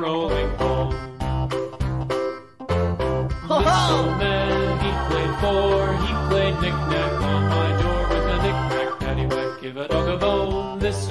Rolling home. This old man, he played four. He played knick-knack on my door with a knick-knack, paddywhack, give a dog a bone. This